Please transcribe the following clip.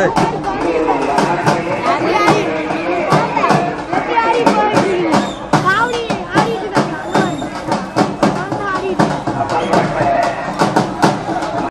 ஏய்